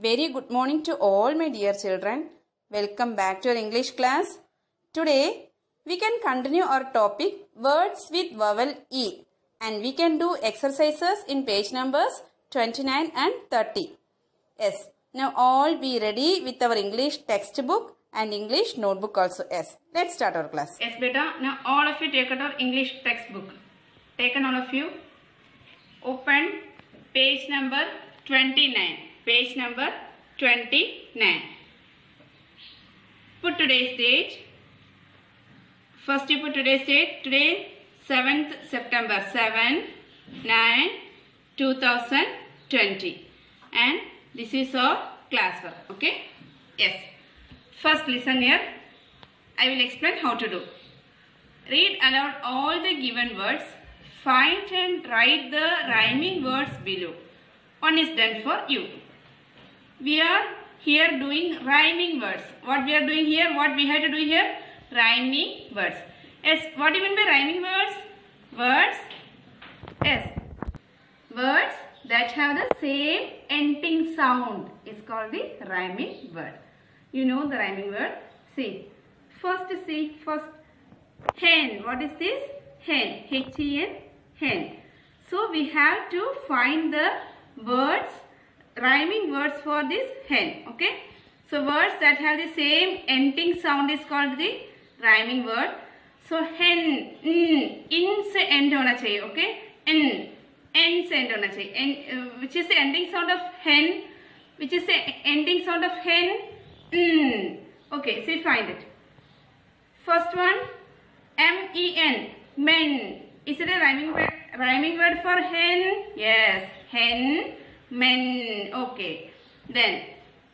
Very good morning to all my dear children. Welcome back to our English class. Today we can continue our topic words with vowel E and we can do exercises in page numbers 29 and 30. Yes, now all be ready with our English textbook and English notebook also. Yes, let's start our class. Yes, beta. Now all of you take out our English textbook. Taken all of you. Open page number 29. Page number 29. Put today's date. First you put today's date. Today 7th September 7 9 2020. And this is our classwork. Okay? Yes. First listen here. I will explain how to do. Read aloud all the given words. Find and write the rhyming words below. One is done for you. We are here doing rhyming words. What we are doing here, what we have to do here? Rhyming words. Yes, what do you mean by rhyming words? Words. Yes. Words that have the same ending sound is called the rhyming word. You know the rhyming word? See. First see, first hen. What is this? Hen. H-E-N. Hen. So we have to find the words, rhyming words for this hen. Okay. So words that have the same ending sound is called the rhyming word. So hen, n, in se end hona chahiye. Okay. N, n se end hona chahiye. N, uh, which is the ending sound of hen, which is the ending sound of hen. N. Okay. So find it. First one, M E N, men. Is it a rhyming word? Rhyming word for hen? Yes, hen. Men. Okay. Then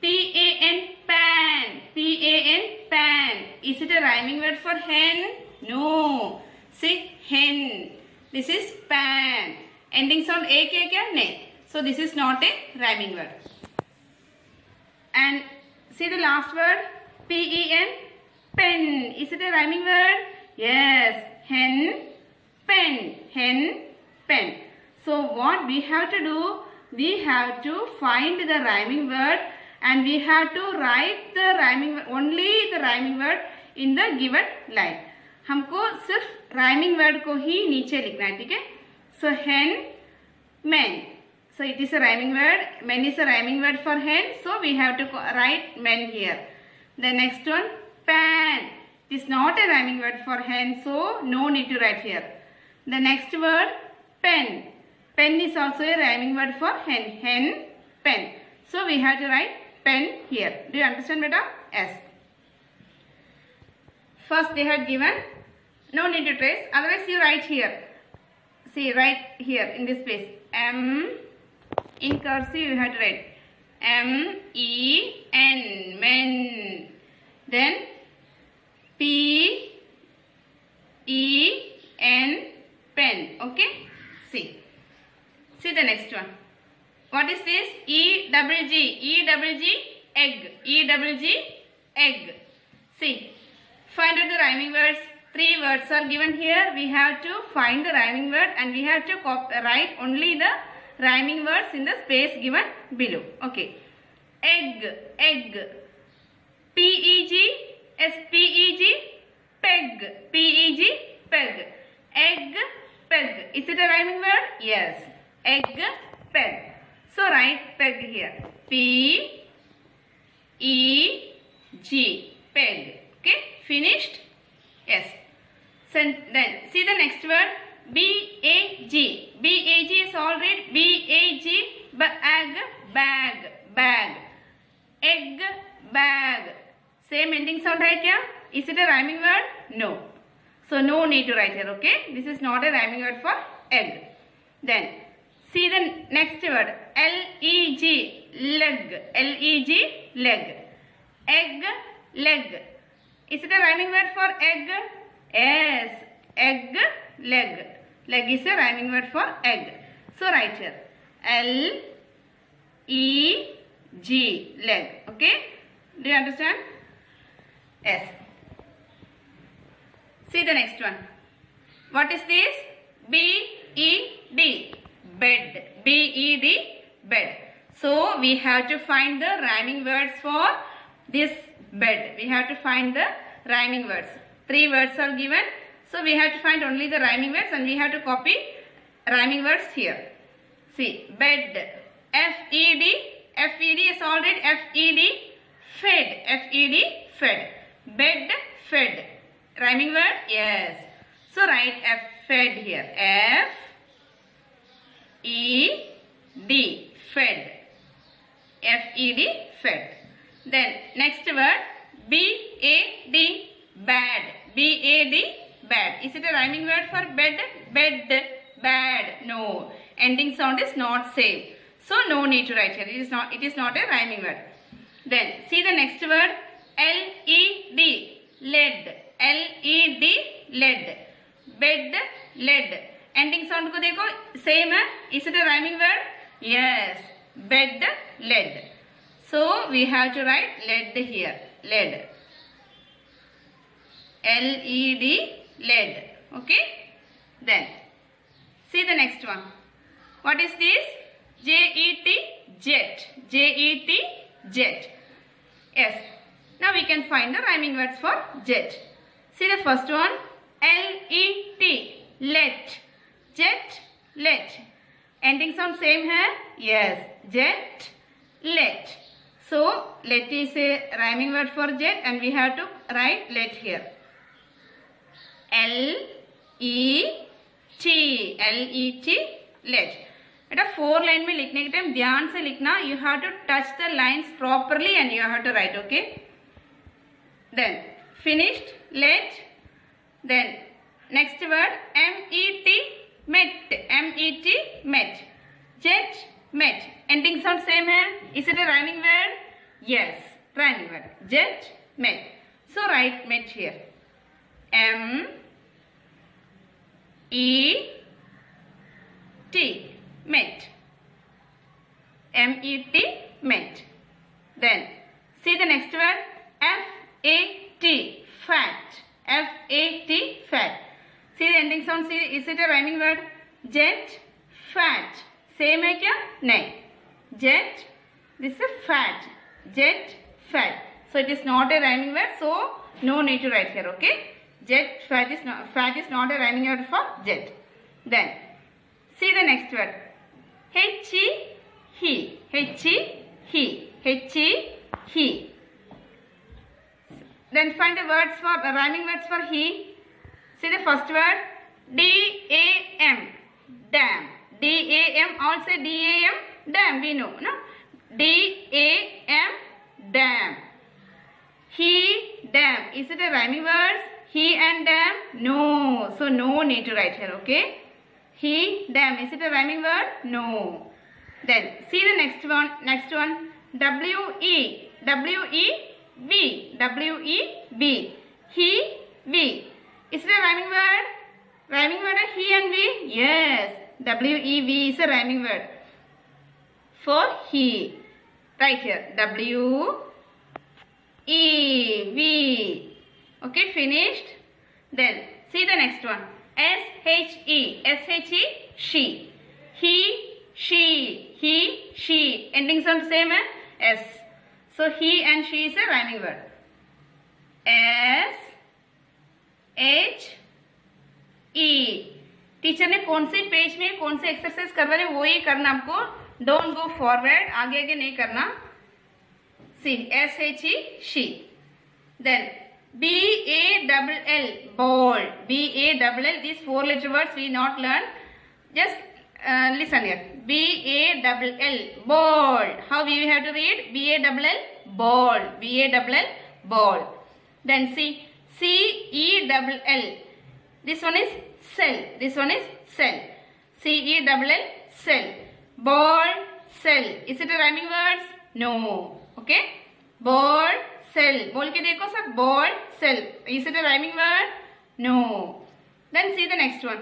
pan P A N pan. Is it a rhyming word for hen? No. See hen. This is pan. Ending sound A K K ne. So this is not a rhyming word. And see the last word P E N pen. Is it a rhyming word? Yes. Hen pen. Hen pen. So what we have to do We have to find the rhyming word and we have to write the rhyming only the rhyming word in the given line. हमको सिर्फ़ rhyming word को ही नीचे लिखना है ठीक है So hen, men. So it is a rhyming word. Men is a rhyming word for hen. So we have to write men here. The next one, pan. It is not a rhyming word for hen. So no need to write here. The next word, pen. Pen is also a rhyming word for hen. Hen, pen. So we have to write pen here. Do you understand beta? Yes. First they had given. No need to trace. Otherwise you write here. See, write here in this place. M in cursive you have to write M E N men. Then P E N pen. Okay. See. See the next one. What is this? E double G. E double G egg. E double G egg. See. Find out the rhyming words. Three words are given here. We have to find the rhyming word and we have to write only the rhyming words in the space given below. Okay. Egg, egg. P-E-G, S-P-E-G, peg, P-E-G, peg. Egg, peg. Is it a rhyming word? Yes. Egg, peg. So write peg here. P-E-G, peg. Okay. Finished? Yes. So then see the next word B-A-G. B-A-G is all read. B-A-G bag, bag, bag. Egg, bag. Same ending sound hai kya? Is it a rhyming word? No. So no need to write here, okay? This is not a rhyming word for egg. Then see the next word L-E-G, leg. L-E-G, leg. Egg, leg. Is it a rhyming word for egg? Yes. Egg, leg. Leg is a rhyming word for egg. So write here. L, E, G, leg. Okay? Do you understand? Yes. See the next one. What is this? B, Bed. B, E, D. Bed. So we have to find the rhyming words for this bed. We have to find the rhyming words. Three words are given. So we have to find only the rhyming words and we have to copy rhyming words here. See, bed. F-E-D. F-E-D is already F-E-D. Fed. F-E-D. Fed. Bed. Fed. Rhyming word? Yes. So write F fed here. F E D. Fed. F E D. Fed. Then next word B A D. Bad. B A D. Bad. Is it a rhyming word for bed? Bed. Bad. No. Ending sound is not same. So no need to write here. It is not. It is not a rhyming word. Then see the next word. L E D. Lead. L E D. Lead. Bed. Lead. Ending sound को देखो same है. Is it a rhyming word? Yes. Bed. Lead. So we have to write lead here. Lead. L E D. Lead. Okay. Then see the next one. What is this? J E T. Jet. J E T. Jet. Yes. Now we can find the rhyming words for jet. See the first one. L-E-T. Let. Jet. Let. Ending sound same here? Yes. Jet. Let. So, let is a rhyming word for jet and we have to write let here. L-E-T. L-E-T. Let. बेटा four line में लिखने के time ध्यान से लिखना you have to touch the lines properly and you have to write okay then finished let then next word M E T met M E T mate jet met ending sound same है is it a rhyming word yes rhyming word jet met so right met here M E T met m-e-t met then see the next word f-a-t fat f-a-t fat See the ending sound. See, is it a rhyming word? Jet, fat. Same like a neck. Jet, this is fat. Jet, fat. So it is not a rhyming word. So no need to write here. Okay. Jet, fat is not fat is not a rhyming word for jet. Then see the next word. H E he. H E he. H E he. Then find the words for uh, rhyming words for he see the first word D A M dam D A M also D A M dam we know no D A M dam he dam is it a rhyming words he and dam no so no need to write here okay he, them. Is it a rhyming word? No. Then, see the next one. Next one. W-E. W-E-V. W-E-V. He, we. Is it a rhyming word? Rhyming word are he and we? Yes. W-E-V is a rhyming word. For he. Right here. W-E-V. Okay, finished. Then, see the next one. S-H-E. S-H-E, she. He, she. He, she. Ending sound same as S. So he and she is a rhyming word. S, H E teacher ने कौन से page में कौन से exercise करवा रहे वो ही करना आपको डोंट गो फॉरवर्ड आगे आगे नहीं करना C S H E she then B A double L ball B A double L this four letter words we not learn just listen yeah B, A, double L ball. Uh, How we have to read B, A, double L ball. B, A, double L ball. Then, see. C E double L. This one is cell. This one is cell. C E double L cell. Ball cell. Is it a rhyming words? No. Okay. Ball cell. बोल के देखो सब ball cell. Is it a rhyming word? No. Then see the next one.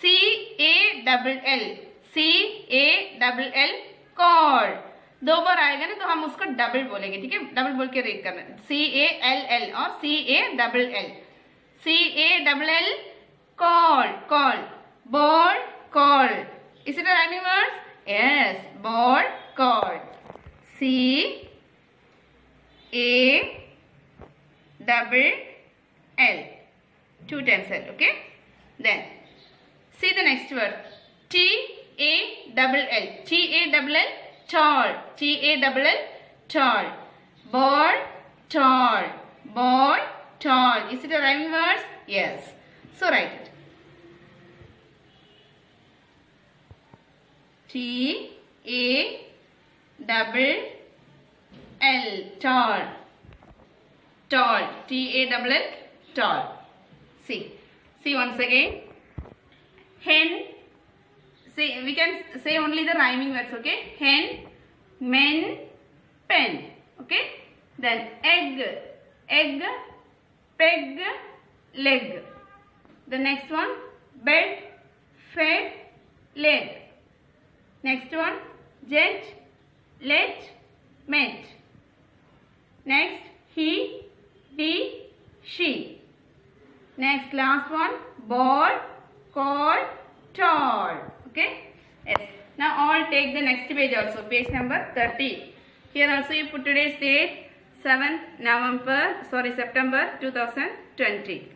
C A double L. C A double L call. दो बार आएगा ना तो हम उसको डबल बोलेंगे, ठीक है? डबल बोल के रेड करना। सी ए एल एल और C A double L C A double L call call ball call इसी तरह animals yes ball call C A double L two tens L okay then see the next word T A double L T A double L Tall. T A double L. Tall. Ball. Tall. Ball. Tall. Is it a rhyming word? Yes. So write it. T A double L tall tall T A double L tall see see once again hen say we can say only the rhyming words okay hen men pen okay then egg egg peg leg the next one bed fed leg Next one, jet, let, met. Next, he, he, she. Next, last one, ball, call, tall. Okay? Yes. Now all take the next page also, page number 30. Here also you put today's date, 7th November, sorry, September 2020.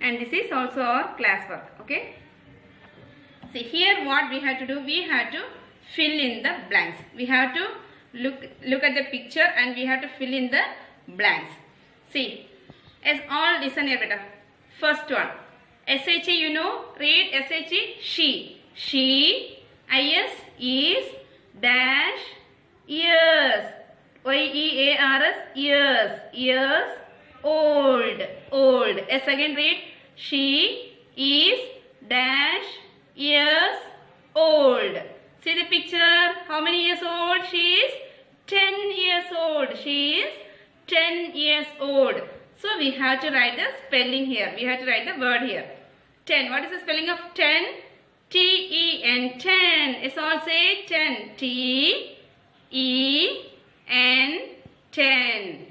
And this is also our class work. Okay? See here what we have to do, we have to fill in the blanks. We have to look, look at the picture and we have to fill in the blanks. See, as all listen here beta. First one, SHE you know, read SHE, she. She, IS, is, dash, years. Y-E-A-R-S, years, years, old, old. A second read, she is, dash, years old. See the picture. How many years old? She is 10 years old. She is 10 years old. So we have to write the spelling here. We have to write the word here. 10. What is the spelling of 10? T-E-N. 10. It's all say 10. T-E-N. 10.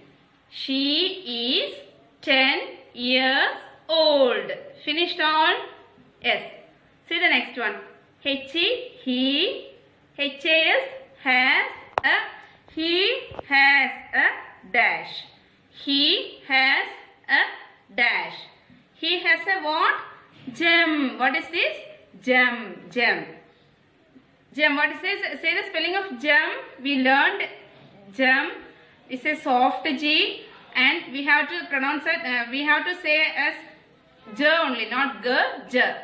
She is 10 years old. Finished all? Yes. See the next one. H E he H A S has a he has a dash. He has a dash. He has a what? Gem. What is this? Gem. Gem. Gem. What is this? Say the spelling of gem. We learned gem is a soft G and we have to pronounce it. Uh, we have to say as J only, not G. J.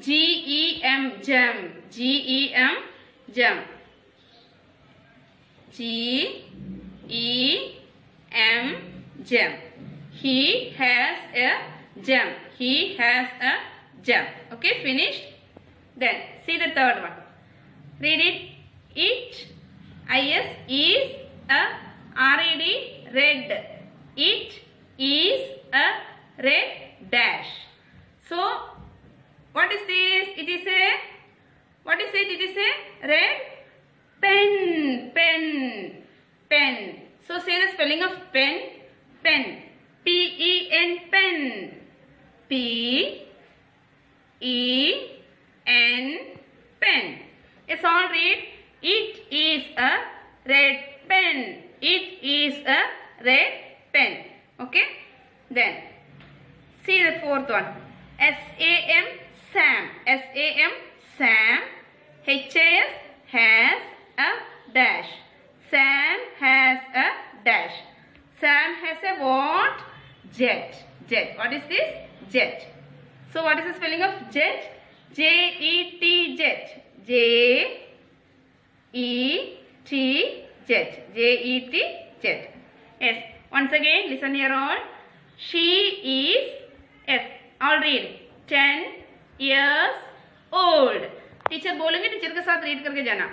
G-E-M, gem. G-E-M, gem. G-E-M, gem. He has a gem. He has a gem. Okay, finished? Then, see the third one. Read it. It, I-S, a R-E-D, Red. It is a red dash. So, what is this? It is a, what is it? It is a red pen, pen, pen. So say the spelling of pen, pen. P-E-N, pen. P-E-N, pen. It's all read. It is a red pen. It is a red pen. Okay. Then, see the fourth one. S-A-M, Sam. S-A-M, Sam. H-A-S has a dash. Sam has a dash. Sam has a what? Jet. Jet. What is this? Jet. So what is the spelling of jet? J-E-T, jet. J-E-T, jet. J-E-T, jet. Yes. Once again, listen here all. She is, yes, all read. 10 years old. Teacher बोलेंगे teacher के साथ read करके जाना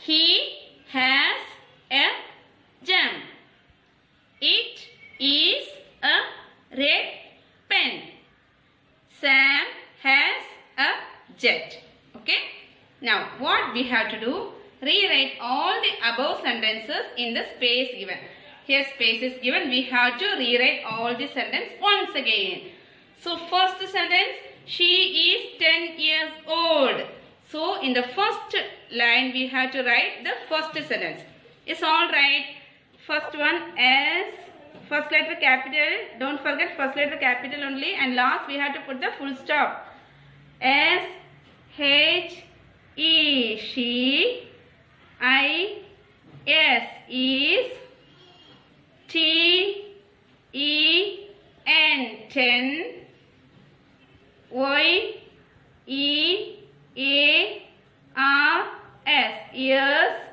he has a gem it is a red pen Sam has a jet. Okay. Now what we have to do? Rewrite all the above sentences in the space given. Here space is given. We have to rewrite all the sentence once again. So first sentence, she is 10 years old. So in the first line we have to write the first sentence. It's all right. First one S. First letter capital. Don't forget first letter capital only. And last we have to put the full stop. S H E. She. I. S. Is. T. E. N. Ten. Y. E. A. R. S. Ears.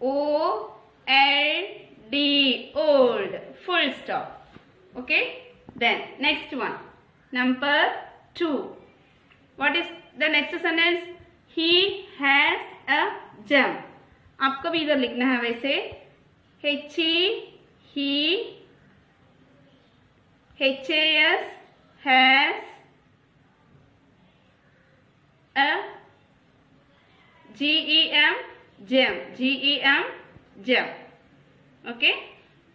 O L D old full stop okay then next one number 2 what is the next sentence he has a gem आपको भी इधर लिखना है वैसे। H he H S has a G E M gem G E M gem okay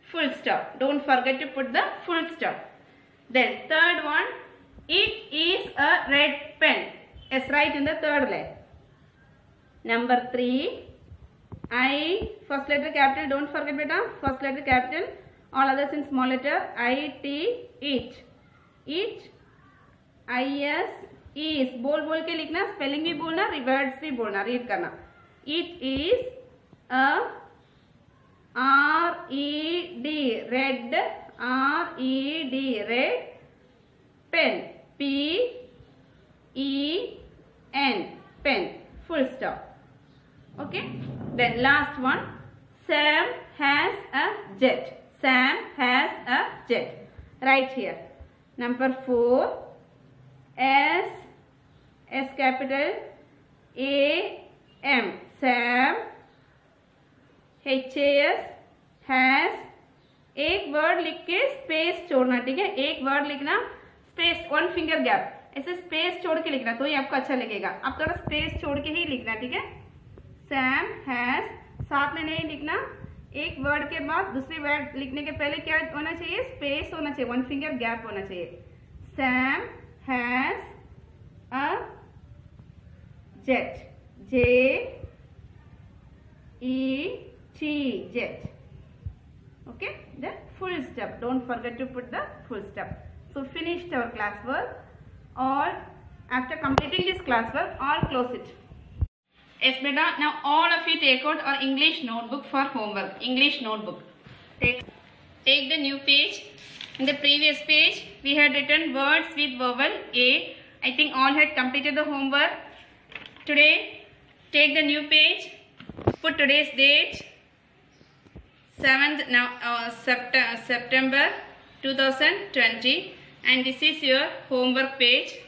full stop don't forget to put the full stop then third one it is a red pen yes right in the third line number 3 I first letter capital don't forget beta first letter capital all others in small letter I T it it I S is बोल बोल के लिखना spelling भी बोलना reverts भी बोलना read करना it is a R E D red R E D red pen P E N pen full stop okay then last one Sam has a jet Sam has a jet right here number 4 S S capital A M Sam H A S has एक word लिख के space छोड़ना ठीक है एक word लिखना space one finger gap ऐसे space छोड़ के लिखना तो ये आपको अच्छा लगेगा। आप थोड़ा स्पेस छोड़ के ही लिखना, ठीक है? सैम हैज़ साथ में नहीं लिखना। एक वर्ड के बाद दूसरे वर्ड लिखने के पहले क्या होना चाहिए? स्पेस होना चाहिए वन फिंगर गैप होना चाहिए। Sam has a jet. J e t, jet. Okay? The full stop don't forget to put the full stop so finished our classwork. All after completing this classwork all close it. Yes beta now all of you take out our english notebook for homework. English notebook. Take take the new page. In the previous page we had written words with vowel a. I think all had completed the homework. Today, take the new page, put today's date, 7th now, uh, Sept- September 2020 and this is your homework page.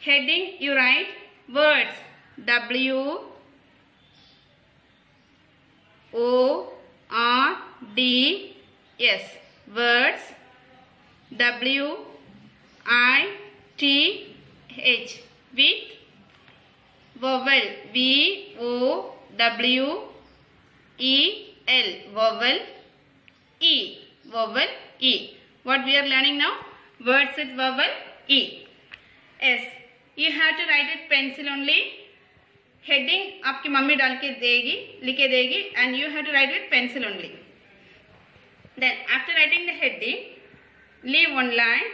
Heading you write words. W O R D S. Words. W I T H. With vowel V O W E L. Vowel E. Vowel E What we are learning now? Words with vowel E. S. You have to write with pencil only. Heading आपकी mummy डाल के देगी, लिखे देगी and you have to write with pencil only then after writing the heading leave one line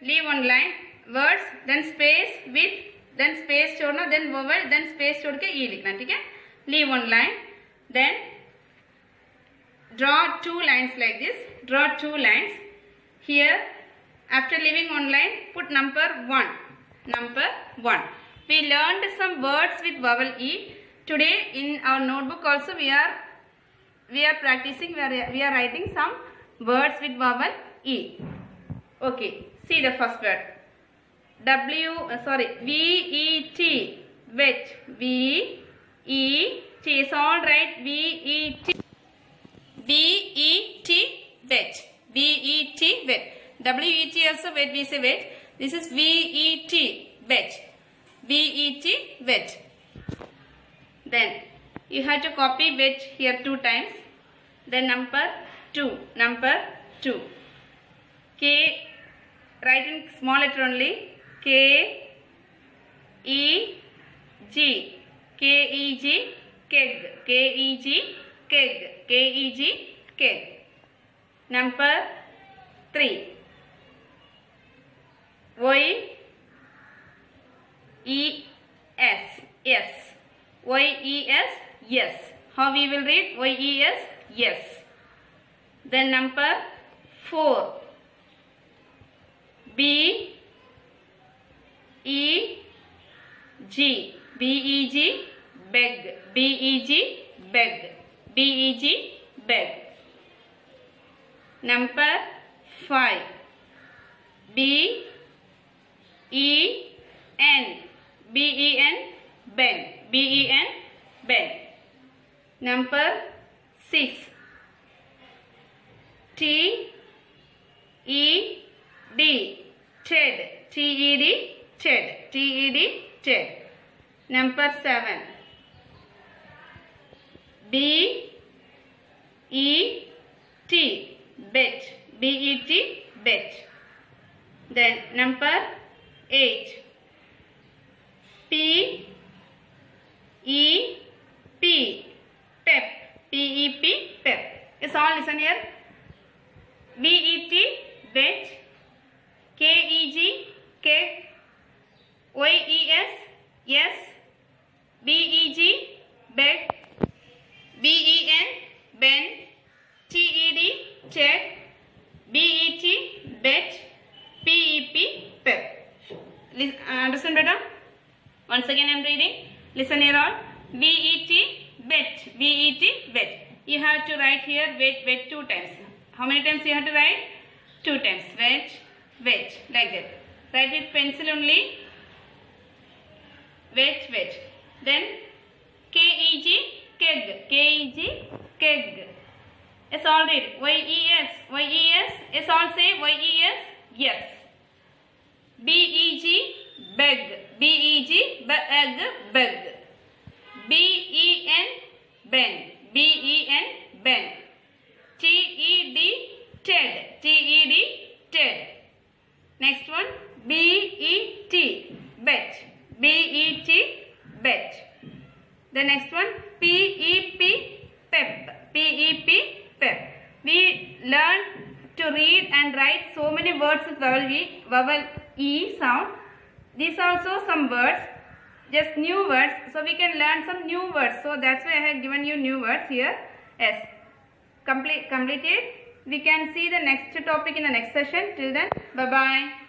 leave one line words then space with then space छोड़ना then vowel then space छोड़ के E लिखना, ठीक है leave one line then draw two lines like this draw two lines here after leaving online, put number 1 number 1 we learned some words with vowel e. Today in our notebook also we are we are practicing we are, we are writing some words with vowel e. Okay see the first word. W, uh, sorry, V E T, wet. V E T, it's all right. V E T, V E T, wet. Wet. Also wet. We say wet. This is V E T, wet. V E T, wet. Then you have to copy wet here two times. Then number two, number two. K, write in small letter only. K E G K E G keg k e g keg k e g keg number 3 y e s. Yes. Y e s yes. How we will read? Y e s yes. Then number 4 b e g. B e g beg. B e g beg. B e g beg number 5 b e n. B e n ben. B e n ben. Number 6 t e d. Ted. T e d. Ted. T e d. Ted. Number 7 b e t bet. B e t bet. Then number 8 p e p pep. P e p pep. Is all listen here? B e t bet. K e g cake y e s yes b e g bed b e n ben t e d ted b e t bet p e p pep Lis- understand better once again I am reading. Listen here. V E T bet. V E T bet. You have to write here wet wet two times. How many times you have to write? Two times. Wet wet like that. Write with pencil only. Wet wet. Then keg. K E G keg. it's all read. Y E S. Y E S. Yes, all say. Yes. G beg B E G beg beg B E N ben. B E N ben. T E D ted. T E D ted. Next one B E T bet. B E T bet. The next one P E P pep. P E P pep. We learn to read and write so many words with vowel E, vowel E sound. These also some words, just new words. So we can learn some new words. So that's why I have given you new words here. Yes. Complete, completed. We can see the next topic in the next session. Till then, bye-bye.